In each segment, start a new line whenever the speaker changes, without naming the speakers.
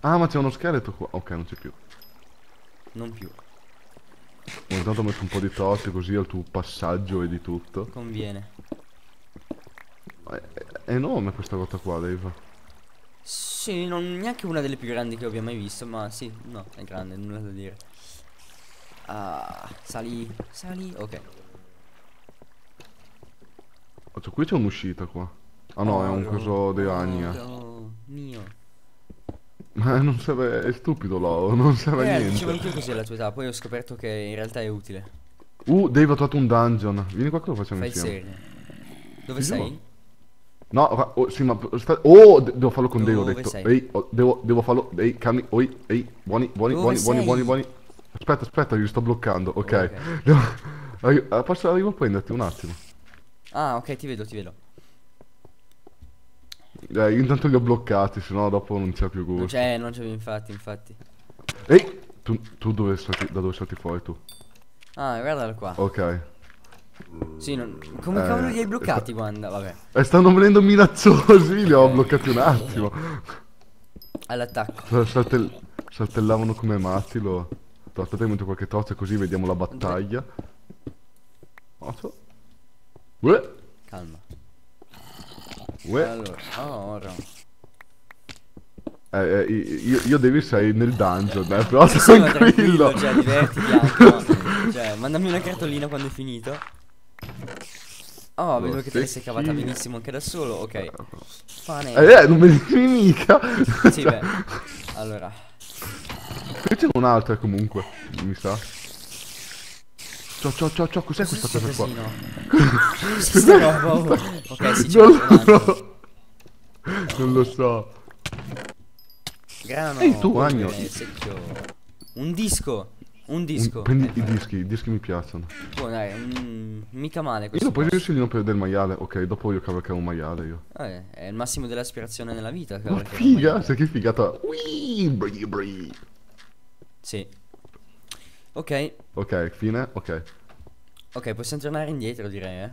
Ah, ma c'è uno scheletro qua. Ok, non c'è più.
Non più.
Ogni tanto metto un po' di torce così al tuo passaggio e di tutto.
Conviene.
È, è- enorme questa rotta qua, Dave.
Sì, non neanche una delle più grandi che abbia mai visto, ma sì, no, è grande, nulla da dire. Ah, sali, sali, ok.
Oh, cioè, qui c'è un'uscita qua. Ah no, è un
Oh,
coso dei ragni.
oh, mio.
Ma non serve, è stupido l'oro, non serve a
Eh,
niente.
dicevo anch'io così alla tua età, poi ho scoperto che in realtà è utile.
Uh, Dave ha trovato un dungeon. Vieni qua che lo facciamo
Fai
insieme.
serio. Dove
Ti giuro.
sei?
No, oh, sì, ma sta- Oh, de- devo farlo con Dave, ho detto.
sei?
Ehi, oh, devo, devo farlo. Ehi, calmi. Oi, ehi, buoni, buoni,
Dove
buoni, buoni,
sei?
buoni, buoni. Aspetta, aspetta, io sto bloccando. Ok.
Ok.
Devo- arri- ah, posso arrivo a prenderti un attimo.
Ah, ok, ti vedo, ti vedo.
Eh, intanto li ho bloccati, sennò dopo non c'è più
Non
gusto.
c'è, non c'è, infatti, infatti.
Ehi, tu, tu dove salti, da dove salti fuori tu?
Ah, guardalo qua.
Ok.
Sì, non... come
Eh,
cavolo li hai bloccati, Wanda? Vabbè,
E stanno venendo minacciosi, li ho bloccati un attimo.
all'attacco.
Sal- saltel- saltellavano come matti, lo... Aspetta, metto qualche torcia così vediamo la battaglia.
Calma.
Uè.
Allora, ora.
Eh, eh, io, io devi sei nel dungeon, eh, però
Sì,
tranquillo.
tranquillo, cioè, divertiti anche. Cioè, mandami una cartolina quando è finito. Oh, vedo che te sei cavata benissimo anche da solo. Ok. Pane.
Eh, eh, non ne dici mica.
Sì, beh. Allora.
Qui c'è un'altra comunque, mi sa. Ciao, ciao, ciao, ciao, cos'è questa cosa qua?
oh. Ok, c'è
Non
un altro.
lo, non lo so.
Grano.
Ehi, tu,
polvere,
Agno.
secchio. Un disco. Un disco.
Un- prendi
Eh,
i dischi, i dischi mi piacciono.
buono, dai, mm, mica male
Io
questo.
poi
qua.
riesco di non perdere il maiale. Ok, dopo io cavalcare un maiale io.
Eh, è il massimo dell'aspirazione nella vita.
Ma figa, sai che figata. Ui, bri, bri.
Sì. Ok,
Ok, fine, ok.
ok, possiamo tornare indietro direi, eh.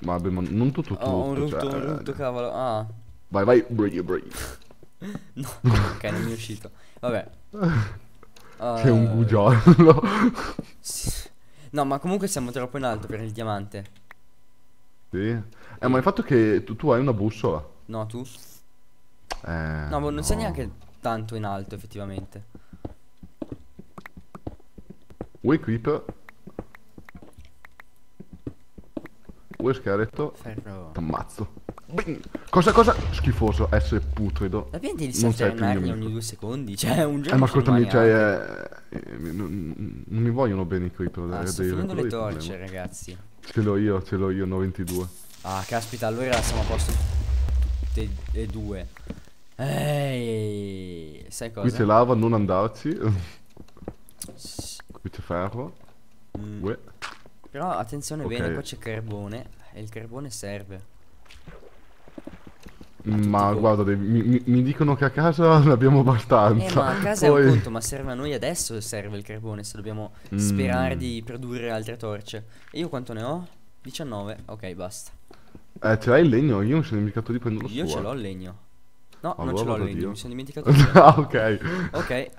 Vabbè, ma non tutto tutto.
Oh, un rutto,
cioè,
un rutto, cavolo. Ah,
Vai, vai, bri, bri.
no. ok, non mi è uscito. Vabbè.
Sei un
Uh,
bugiardo.
sì. No, ma comunque siamo troppo in alto per il diamante.
sì. Eh, ma il fatto che tu, tu hai una bussola.
No, tu?
Eh,
No, ma non sei neanche tanto in alto, effettivamente.
Ui, creeper. Ui, scheletro.
Ferro.
T'ammazzo. Bing. Cosa, cosa? Schifoso, essere putrido.
In
mio
aria
amico.
ogni due secondi. Cioè, un giorno.
Eh, ma ascoltami, cioè, eh, eh, non, non mi vogliono bene i creeper.
Ah,
eh,
sto finendo le torce, ragazzi.
Ce l'ho io, ce l'ho io, ne ho 22.
Ah, caspita, allora siamo a posto tutte e due. Ehi, sai cosa?
Qui c'è lava, non andarci. Qui ferro.
mm. Però attenzione
Ok.
bene, qua c'è carbone e il carbone serve.
Ma
tipo-
guarda, mi, mi- mi dicono che a casa ne abbiamo abbastanza.
Eh, ma a casa è
Poi-
un conto, ma serve a noi adesso serve il carbone se dobbiamo
Mm.
sperare di produrre altre torce. E io quanto ne ho? 19. Ok, basta.
Eh, ce l'hai il legno? Io mi sono dimenticato di prendere lo
Io ce
suo.
l'ho il legno. No, non
Allora
ce l'ho il legno,
io.
mi sono dimenticato.
ah, ok.
ok.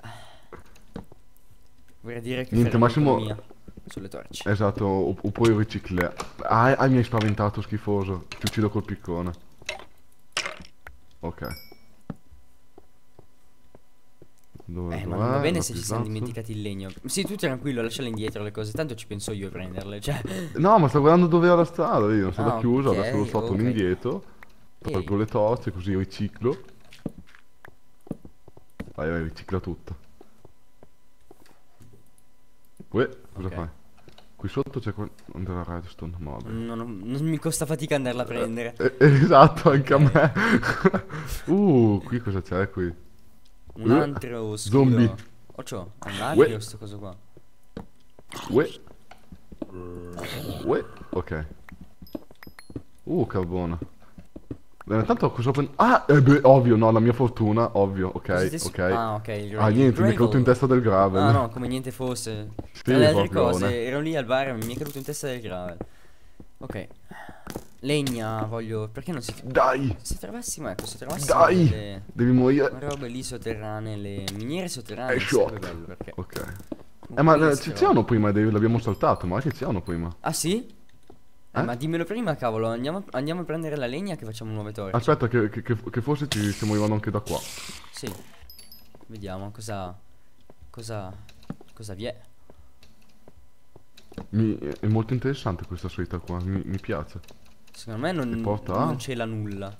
Vorrei dire che
Niente, Massimo-
sulle torce.
Esatto, o, o puoi riciclare. Ah, ah, mi hai spaventato, schifoso. Ti uccido col piccone. Ok. Dove,
Eh, ma non va bene se ci siamo dimenticati il legno. Sì, tu tranquillo, lasciale indietro le cose, tanto ci penso io a prenderle. Cioè,
No, ma sto guardando dove era la strada, vedi, non sono
Ah,
da chiuso,
ok,
adesso lo sto
ok.
indietro. Tolgo le torce, così riciclo. Vai, vai, ricicla tutto. Uè, cosa
Ok.
fai? Qui sotto c'è. Andrà redstone, ma vabbè.
non, ho- non mi costa fatica andarla a prendere.
Eh, eh, esatto, anche a me. uh, qui cosa c'è qui?
Un altro scudo.
Zombie.
Oh, c'ho, un altro sto coso qua.
Uè. Uè, ok. Uh, carbone. Bene, tanto cosa prendo? Ah, eh beh, ovvio, no, la mia fortuna, ovvio, ok,
è
ok.
Ah, ok.
Ah, niente, mi è caduto in testa del gravel.
Ah, no, come niente fosse.
Sì,
Tra le altre cose,
ne-
ero lì al bar e mi è caduto in testa del gravel. Ok. Legna, voglio... Perché non si...
Dai!
Se trovassimo, ecco, se trovassimo
Dai!
delle
Devi morire.
robe lì sotterranee, le miniere sotterranee,
È
sarebbe
shot.
bello perché...
Ok. Eh
comunque
ma
io
eh, c'erano prima, l'abbiamo saltato, ma che c'erano prima?
Ah sì? Eh, ma dimmelo prima, cavolo, andiamo, andiamo a prendere la legna che facciamo nuove torce.
Aspetta che, che- che- forse ci stiamo arrivando anche da qua.
Sì. Vediamo cosa... Cosa... Cosa vi è.
Mi- è molto interessante questa solita qua, mi, mi piace.
Secondo me non, non c'è la nulla.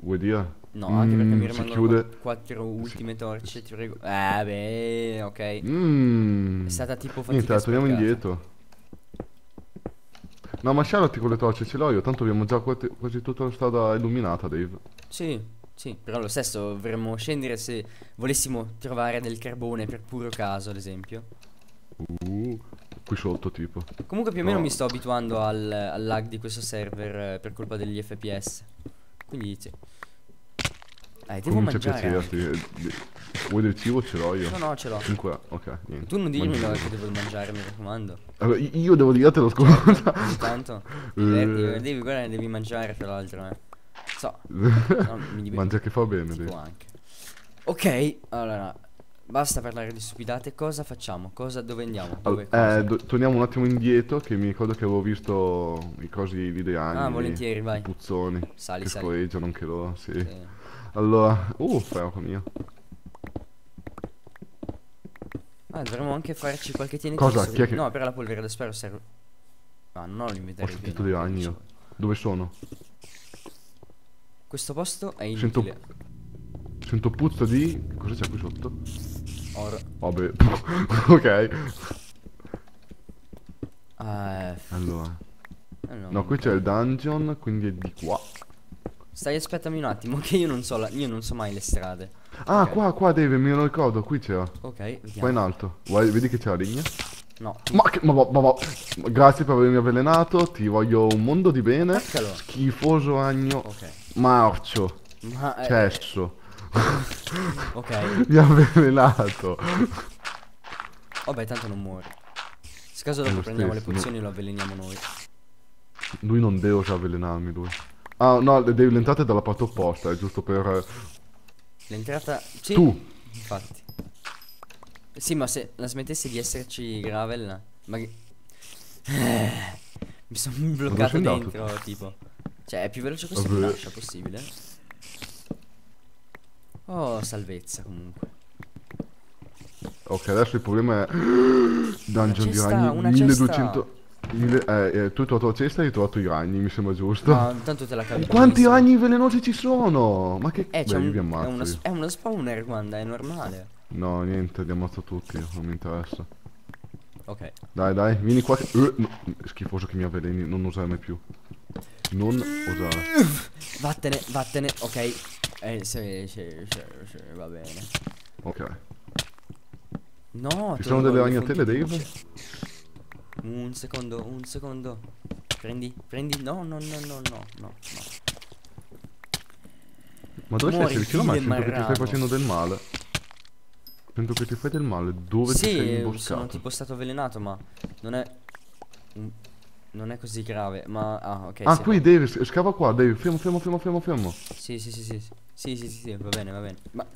Vuoi dire?
No, anche perché
Mm,
mi rimangono
chiude.
qua- quattro ultime torce, ti prego. Eh beh, ok.
Mmm.
È stata tipo fatica
Niente, torniamo indietro. No, ma Charlotte con le torce ce l'ho io, tanto abbiamo già quasi, quasi tutta la strada illuminata, Dave.
Sì, sì, però lo stesso dovremmo scendere se volessimo trovare del carbone per puro caso, ad esempio.
Uh, qui sotto tipo.
Comunque più o meno
No.
mi sto abituando al, al lag di questo server eh, per colpa degli FPS. Quindi sì. Eh, devo
Comincia
mangiare.
piacerti. eh, Vuoi del cibo? Ce l'ho io.
No, no, ce l'ho.
Comunque, ok, niente.
Tu non dirmi
Mangi
no, che devo mangiare, mi raccomando.
Allora, io devo dirtelo, scusa.
Intanto,
Eh.
diverti, devi, guarda, devi mangiare tra l'altro, eh. So, no,
Mangia che fa bene,
tipo anche. Ok, allora, basta parlare di stupidate, cosa facciamo? Cosa, dove andiamo? Dove, cosa?
eh, do- torniamo un attimo indietro, che mi ricordo che avevo visto i cosi lì dei ragni.
Ah, volentieri, vai.
I puzzoni.
Sali,
che
sali.
scorreggiano anche loro, sì.
Sì.
Allora, uh, ferro mio.
Ah, dovremmo anche farci qualche TNT
Cosa? Chi è che-
No, per la polvere da spero serve. Ah, non ho
Ho
l'inventario
sentito
pieno,
dei ragni
quindi
io. Dove sono?
Questo posto è
Sento-
inutile.
Sento puzza di... Cosa c'è qui sotto?
Oro.
Vabbè. ok.
Eh,
Allora.
eh, no,
No, qui c'è il dungeon, quindi è di qua.
Stai aspettami un attimo che io non so la- io non so mai le strade.
Ah,
Ok.
qua, qua, Dave, me lo ricordo, qui c'era.
Ok,
Qua in
vediamo.
alto. Guarda, vedi che c'è la legna?
No.
Ma che... Ma, ma, ma, ma- Grazie per avermi avvelenato, ti voglio un mondo di bene.
Eccolo.
Schifoso ragno.
Ok.
Marcio.
Ma eh,
Cesso.
ok.
Mi ha avvelenato.
Vabbè, tanto non muore. Se caso dopo prendiamo le
stesso,
pozioni e lo avveleniamo noi.
Lui non deve già avvelenarmi, lui. Ah, no, devi l'entrata dalla parte opposta, è giusto per... eh,
L'entrata Sì.
Tu.
Infatti. Sì, ma se la smettesse di esserci gravel, ma che- Eh, mi sono bloccato dentro, tipo. Cioè, è più veloce questo lascia possibile. Oh, salvezza comunque.
Ok, adesso il problema è... Dungeon di ragni,
una
1200... mille- eh, eh, tu hai trovato la cesta e hai trovato i ragni, mi sembra giusto.
No, intanto te la cavi.
Quanti ragni velenosi ci sono? Ma che...
Eh, c'è
Beh,
un, è, una, è uno spawner, guarda, è normale.
No, niente, li ammazzo tutti, non mi interessa.
Ok.
Dai, dai, vieni qua che... eh, no, schifoso che mi avveleni, non usare mai più. Non usare.
Vattene, vattene, ok. Eh, sì, sì, sì, sì, va bene.
Ok.
No,
Ci sono delle ragnatele, Dave?
Un secondo, un secondo. Prendi, prendi. No, no, no, no, no, no.
Ma dove
Muori,
sei? Sei vicino a me? Sento che ti stai facendo del male. Sento che ti fai del male. Dove ti sei
Sì, sono
imboscato?
tipo stato avvelenato, ma non è. un- Non è così grave, ma. Ah, ok.
Ah,
sì,
qui Dave, scava qua, Dave, fermo, fermo, fermo, fermo, fermo.
Sì, sì, sì, sì. Sì, sì, sì, sì, sì, va bene, va bene. Ma.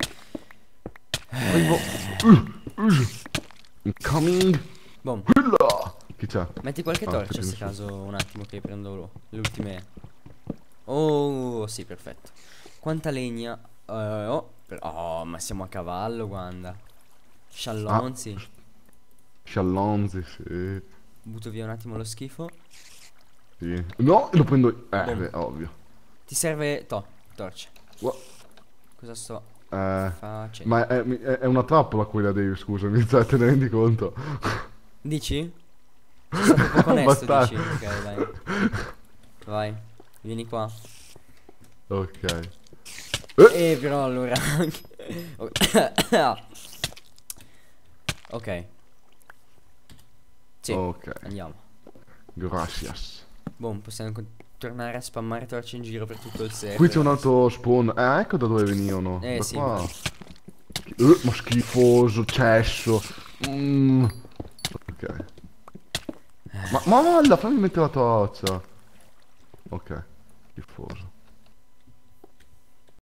Uh, uh. Incoming.
Boom.
Chi c'è?
Metti qualche
Ah,
torcia, se caso, un attimo che prendo le ultime. Oh, sì, perfetto. Quanta legna? Eh, oh, oh, ma siamo a cavallo, guarda. Sciallonzi.
Sciallonzi, sì.
Butto via un attimo lo schifo.
sì. No, lo prendo. Eh, beh, ovvio.
Ti serve. To, torce.
Gua-
Cosa sto
Eh,
facendo?
ma è, è- è una trappola quella, Dave, scusami, cioè, te ne rendi conto?
Dici? Sei stato poco onesto, dici? Ok, dai. Vai, vieni qua.
Ok.
Eh, però allora. ok. Sì,
Ok,
andiamo.
gracias.
Boh, possiamo tornare a spammare torce in giro per tutto il server.
Qui c'è un altro spawn. Eh, ecco da dove venivano.
Eh,
da
sì, ma-
Eh, ma schifoso, cesso. Mm. Ok. Ma, ma molla, fammi mettere la torcia. Ok, schifoso.